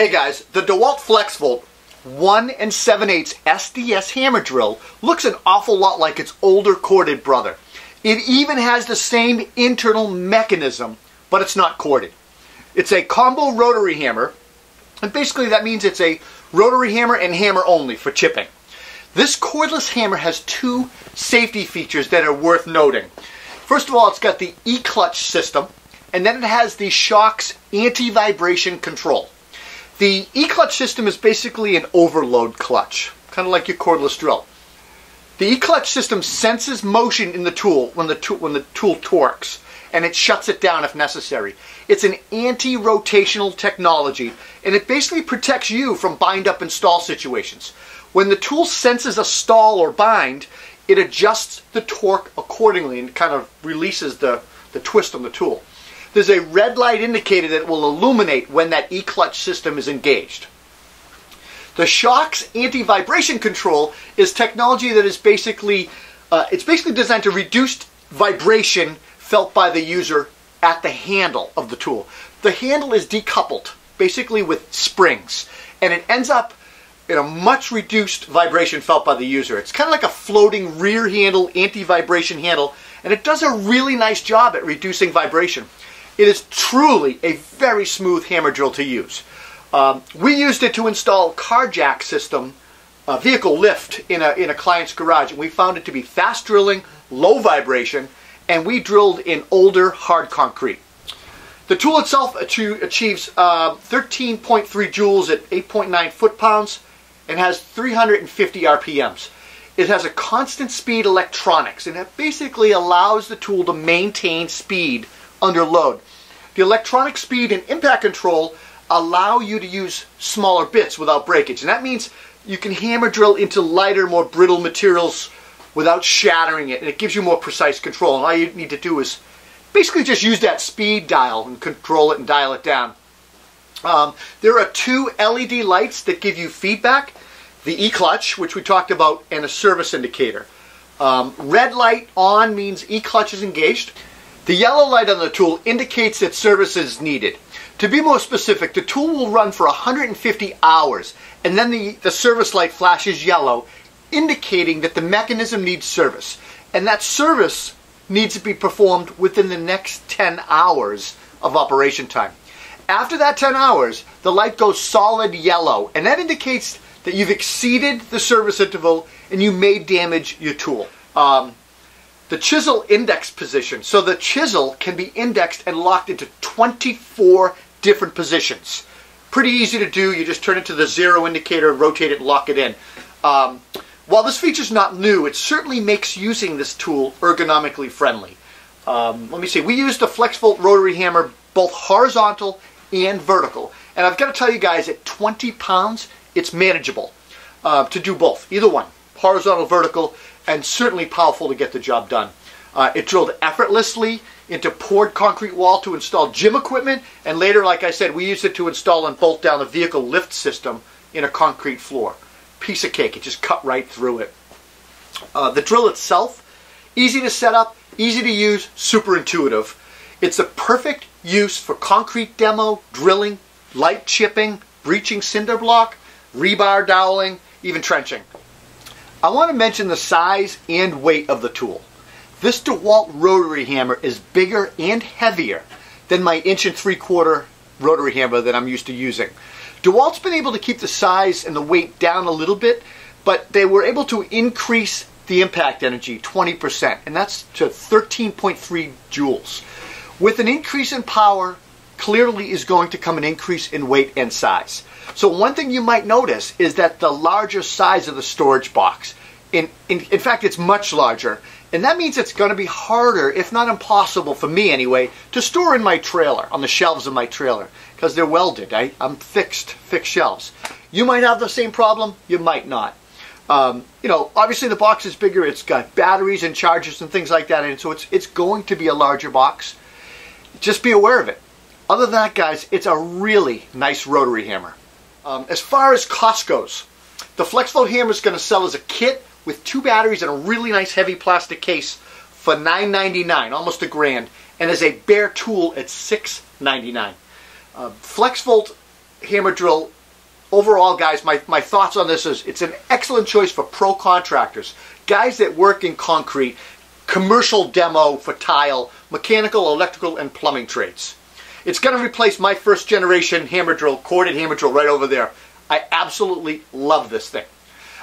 Hey guys, the DeWalt FlexVolt 1 and 7 8 SDS hammer drill looks an awful lot like its older corded brother. It even has the same internal mechanism, but it's not corded. It's a combo rotary hammer, and basically that means it's a rotary hammer and hammer only for chipping. This cordless hammer has two safety features that are worth noting. First of all, it's got the E-clutch system, and then it has the SHOCKS anti-vibration control. The E-clutch system is basically an overload clutch, kind of like your cordless drill. The E-clutch system senses motion in the tool when the, tool when the tool torques, and it shuts it down if necessary. It's an anti-rotational technology, and it basically protects you from bind-up and stall situations. When the tool senses a stall or bind, it adjusts the torque accordingly and kind of releases the, the twist on the tool there's a red light indicator that will illuminate when that E-clutch system is engaged. The SHOCKS anti-vibration control is technology that is basically, uh, it's basically designed to reduce vibration felt by the user at the handle of the tool. The handle is decoupled, basically with springs, and it ends up in a much reduced vibration felt by the user. It's kind of like a floating rear handle, anti-vibration handle, and it does a really nice job at reducing vibration. It is truly a very smooth hammer drill to use. Um, we used it to install car jack system, uh, vehicle lift in a, in a client's garage, and we found it to be fast drilling, low vibration, and we drilled in older hard concrete. The tool itself achieves uh, 13.3 joules at 8.9 foot-pounds and has 350 RPMs. It has a constant speed electronics, and it basically allows the tool to maintain speed under load. The electronic speed and impact control allow you to use smaller bits without breakage. And that means you can hammer drill into lighter, more brittle materials without shattering it. And it gives you more precise control. And all you need to do is basically just use that speed dial and control it and dial it down. Um, there are two LED lights that give you feedback. The E-clutch, which we talked about, and a service indicator. Um, red light on means E-clutch is engaged. The yellow light on the tool indicates that service is needed. To be more specific, the tool will run for 150 hours and then the, the service light flashes yellow indicating that the mechanism needs service. And that service needs to be performed within the next 10 hours of operation time. After that 10 hours, the light goes solid yellow and that indicates that you've exceeded the service interval and you may damage your tool. Um, the chisel index position. So the chisel can be indexed and locked into 24 different positions. Pretty easy to do. You just turn it to the zero indicator, rotate it, and lock it in. Um, while this feature is not new, it certainly makes using this tool ergonomically friendly. Um, let me see. We used the FlexVolt rotary hammer both horizontal and vertical. And I've got to tell you guys, at 20 pounds, it's manageable uh, to do both. Either one, horizontal, vertical and certainly powerful to get the job done. Uh, it drilled effortlessly into poured concrete wall to install gym equipment, and later, like I said, we used it to install and bolt down the vehicle lift system in a concrete floor. Piece of cake, it just cut right through it. Uh, the drill itself, easy to set up, easy to use, super intuitive. It's a perfect use for concrete demo, drilling, light chipping, breaching cinder block, rebar doweling, even trenching. I want to mention the size and weight of the tool. This DeWalt rotary hammer is bigger and heavier than my inch and three quarter rotary hammer that I'm used to using. DeWalt's been able to keep the size and the weight down a little bit, but they were able to increase the impact energy 20%, and that's to 13.3 joules. With an increase in power, clearly is going to come an increase in weight and size. So one thing you might notice is that the larger size of the storage box, in, in, in fact it's much larger, and that means it's going to be harder, if not impossible for me anyway, to store in my trailer, on the shelves of my trailer, because they're welded. I, I'm fixed, fixed shelves. You might have the same problem, you might not. Um, you know, obviously the box is bigger, it's got batteries and chargers and things like that, and so it's, it's going to be a larger box. Just be aware of it. Other than that, guys, it's a really nice rotary hammer. Um, as far as cost goes, the FlexVolt hammer is going to sell as a kit with two batteries and a really nice heavy plastic case for $9.99, almost a grand, and as a bare tool at $6.99. Uh, FlexVolt hammer drill overall, guys, my, my thoughts on this is it's an excellent choice for pro contractors, guys that work in concrete, commercial demo for tile, mechanical, electrical, and plumbing trades. It's going to replace my first generation hammer drill, corded hammer drill right over there. I absolutely love this thing.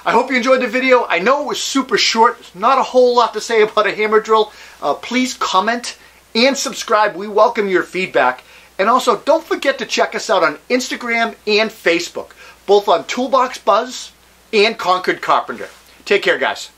I hope you enjoyed the video. I know it was super short. There's not a whole lot to say about a hammer drill. Uh, please comment and subscribe. We welcome your feedback. And also, don't forget to check us out on Instagram and Facebook, both on Toolbox Buzz and Concord Carpenter. Take care, guys.